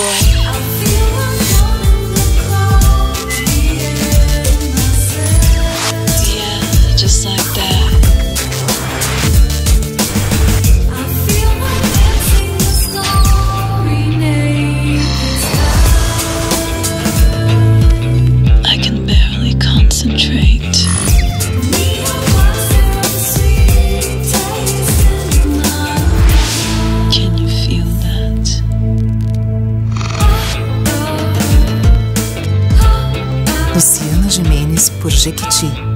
boy. Luciana Jimenez por Jequiti.